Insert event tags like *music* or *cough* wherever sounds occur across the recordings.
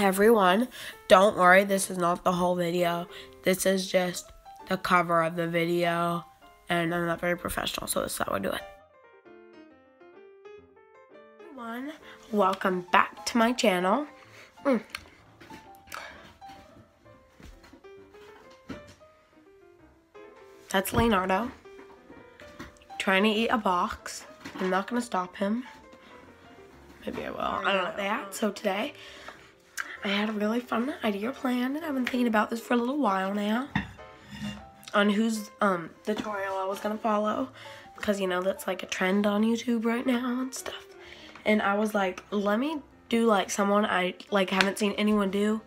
everyone. Don't worry, this is not the whole video. This is just the cover of the video. And I'm not very professional, so this is how I do it. Everyone, welcome back to my channel. Mm. That's Leonardo. Trying to eat a box. I'm not to stop him. Maybe I will. I don't know that. So today, I had a really fun idea planned, and I've been thinking about this for a little while now. On whose um tutorial I was gonna follow, because you know that's like a trend on YouTube right now and stuff. And I was like, let me do like someone I like haven't seen anyone do,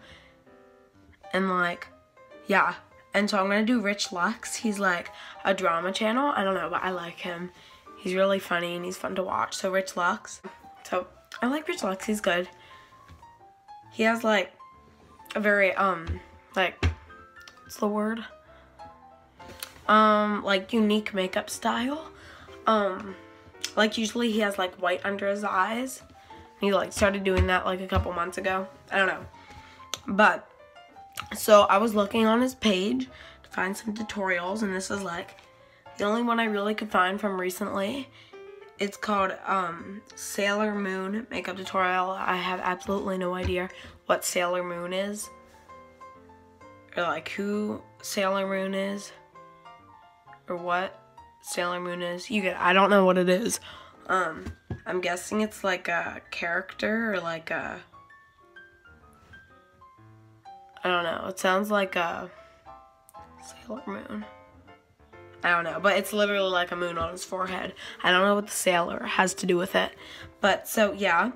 and like, yeah. And so I'm gonna do Rich Lux. He's like a drama channel. I don't know, but I like him. He's really funny and he's fun to watch. So Rich Lux. So I like Rich Lux. He's good. He has like a very um like what's the word? Um like unique makeup style. Um like usually he has like white under his eyes. He like started doing that like a couple months ago. I don't know. But so I was looking on his page to find some tutorials and this is like the only one I really could find from recently it's called um, Sailor Moon makeup tutorial. I have absolutely no idea what Sailor Moon is. Or like who Sailor Moon is. Or what Sailor Moon is. You get I don't know what it is. Um I'm guessing it's like a character or like a I don't know. It sounds like a Sailor Moon. I don't know, but it's literally like a moon on his forehead. I don't know what the sailor has to do with it. But so yeah.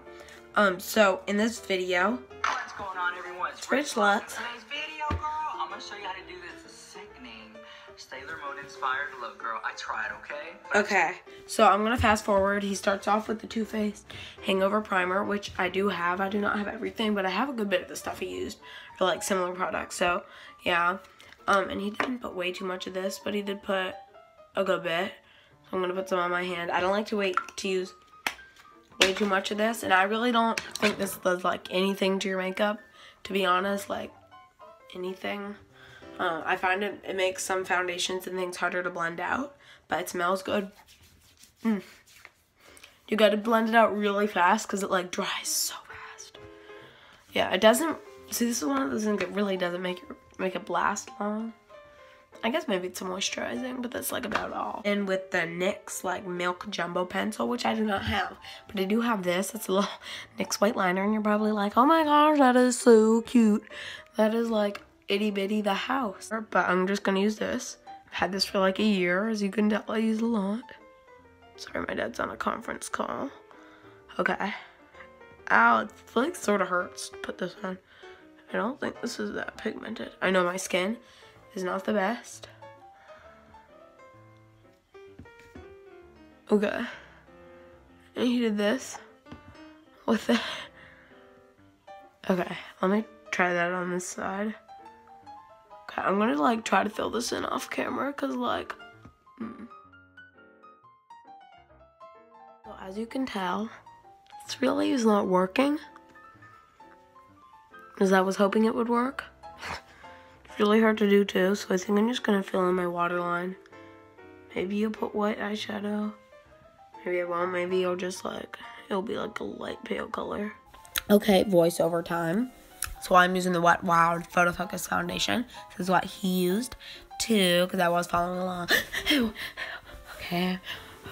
Um so in this video What's going on everyone? It's Rich Lux. Today's video, girl, I'm gonna show you how to do this sickening Sailor Moon inspired look, girl. I tried, okay? Okay. So I'm gonna fast forward. He starts off with the Too Faced Hangover Primer, which I do have. I do not have everything, but I have a good bit of the stuff he used for like similar products. So yeah. Um, and he didn't put way too much of this, but he did put a good bit. So I'm to put some on my hand. I don't like to wait to use way too much of this. And I really don't think this does like anything to your makeup, to be honest. Like anything. Uh, I find it, it makes some foundations and things harder to blend out. But it smells good. Mm. You got to blend it out really fast because it like dries so fast. Yeah, it doesn't, see this is one of those things that really doesn't make your make it last long. I guess maybe it's a moisturizing, but that's like about all. And with the NYX like Milk Jumbo Pencil, which I do not have, but I do have this. It's a little *laughs* NYX white liner, and you're probably like, oh my gosh, that is so cute. That is like itty bitty the house. But I'm just gonna use this. I've had this for like a year, as you can tell I use a lot. Sorry, my dad's on a conference call. Okay. Ow, it like sort of hurts to put this on. I don't think this is that pigmented. I know my skin is not the best. Okay. And he did this with it. Okay, let me try that on this side. Okay, I'm gonna like try to fill this in off camera because like, mm. so as you can tell, this really is not working. As I was hoping it would work. Really hard to do too, so I think I'm just gonna fill in my waterline. Maybe you'll put white eyeshadow. Maybe I won't, maybe you'll just like, it'll be like a light pale color. Okay, voiceover time. So I'm using the Wet Wild Photo Focus Foundation. This is what he used too, because I was following along. *laughs* okay.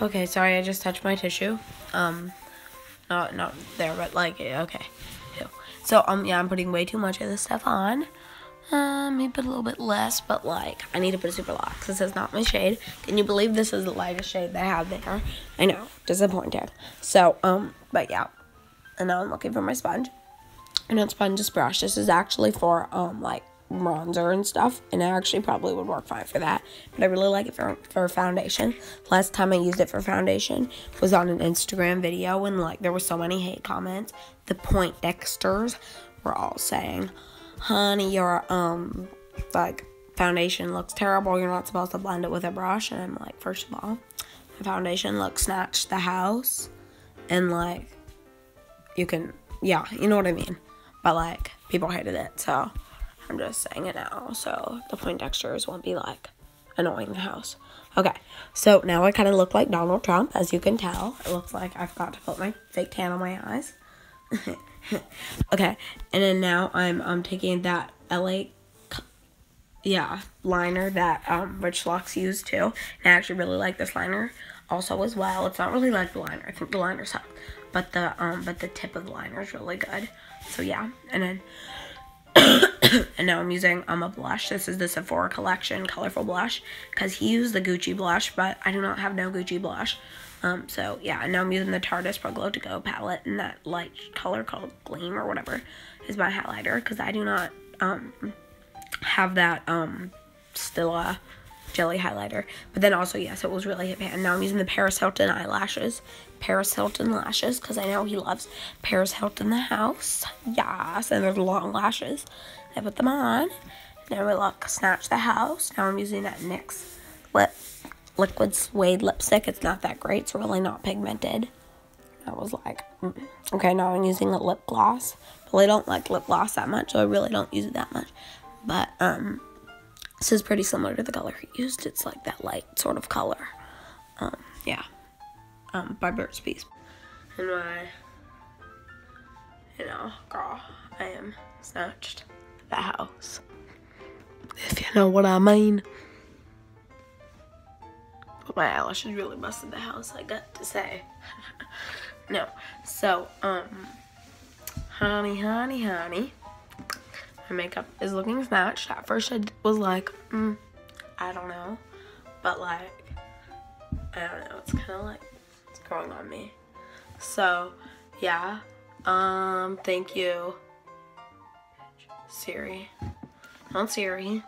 Okay, sorry, I just touched my tissue. Um, not, not there, but like, okay. So, um, yeah, I'm putting way too much of this stuff on. Um, maybe a little bit less, but like, I need to put a super lock. This is not my shade. Can you believe this is the lightest shade they have there? I know, disappointed. So, um, but yeah. And now I'm looking for my sponge. And it's sponge brush. This is actually for, um, like, bronzer and stuff and it actually probably would work fine for that but i really like it for, for foundation last time i used it for foundation was on an instagram video and like there were so many hate comments the Poindexters were all saying honey your um like foundation looks terrible. You're not supposed to blend it with a brush. And i'm like first of all the foundation looks snatched the house. And like you can yeah you know what i mean. But like people hated it, so I'm just saying it now, so the Poindexters won't be like annoying the house. Okay, so now I kind of look like Donald Trump, as you can tell. It looks like I forgot to put my fake tan on my eyes. *laughs* *laughs* okay, and then now I'm um taking that LA, yeah, liner that um Rich Lux used too. And I actually really like this liner also as well. It's not really like the liner. I think the liner sucks, but the um but the tip of the liner is really good. So yeah, and then. *coughs* and now I'm using um, a blush. This is the Sephora Collection Colorful Blush because he used the Gucci blush, but I do not have no Gucci blush. Um, so yeah, now I'm using the Tarteist Pro Glow To Go palette and that light color called Gleam or whatever is my highlighter because I do not um, have that um, Stila jelly highlighter. But then also, yes, it was really hit. And now I'm using the Paris Hilton eyelashes. Paris Hilton lashes because I know he loves Paris Hilton the house. Yes, and they're long lashes. I put them on. Now we look Snatch the House. Now I'm using that NYX liquid suede lipstick. It's not that great. It's really not pigmented. I was like, mm. okay, now I'm using a lip gloss. But I don't like lip gloss that much, so I really don't use it that much. But um, this is pretty similar to the color he used. It's like that light sort of color. Um, yeah. Um, by Burt's Bees. And my, you know, girl, I am snatched the house. If you know what I mean. My eyelashes really busted the house, I got to say. *laughs* no. So, um, honey, honey, honey. My makeup is looking snatched. At first I was like, mm, I don't know. But like, I don't know. It's kind of like, it's growing on me. So, yeah. Um, thank you. Siri. Not Siri.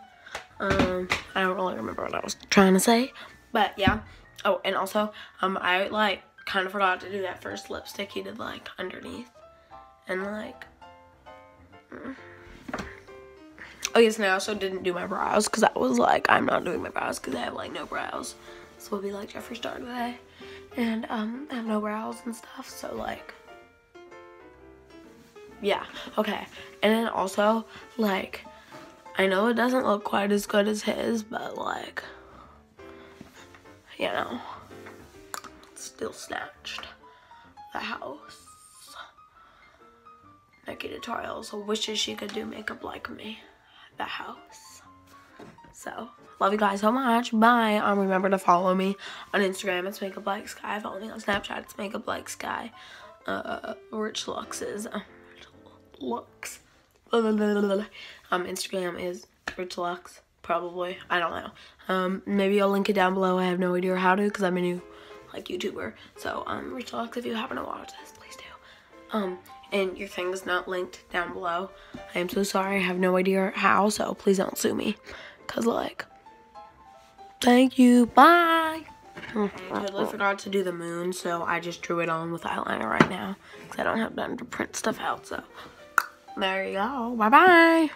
Um, I don't really remember what I was trying to say. But yeah. Oh, and also, um, I like kind of forgot to do that first lipstick he did like underneath. And like, mm. Oh yes, and I also didn't do my brows because I was like, I'm not doing my brows because I have like no brows. So we'll be like Jeffree Star today. And um, I have no brows and stuff, so like, yeah, okay. And then also, like, I know it doesn't look quite as good as his, but like, you know, still snatched the house. NikkieTutorials wishes she could do makeup like me the house. So, love you guys so much. Bye. Um, remember to follow me on Instagram. It's Makeup Like Sky. Follow me on Snapchat. It's Makeup Like Sky. Uh, Rich Lux's uh, Lux. *laughs* Um, Instagram is Rich Lux. Probably. I don't know. Um, maybe I'll link it down below. I have no idea how to because I'm a new like YouTuber. So, um, Rich Lux, if you happen to watch this, please do. Um, and your thing is not linked down below. I am so sorry. I have no idea how, so please don't sue me. Because, like, thank you. Bye. I totally forgot to do the moon, so I just drew it on with eyeliner right now. Because I don't have time to print stuff out, so there you go. Bye-bye.